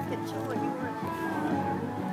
working and you were.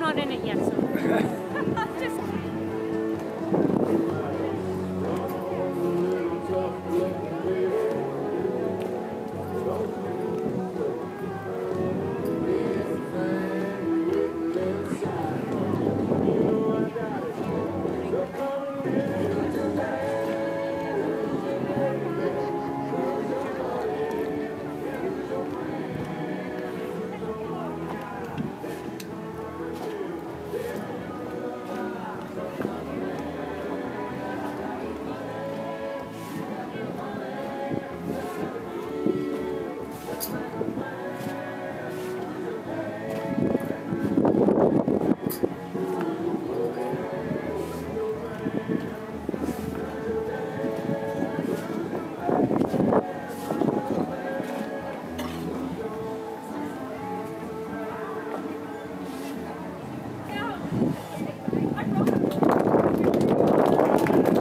I'm not in it yet, so.